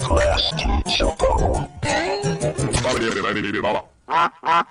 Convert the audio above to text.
Class T on.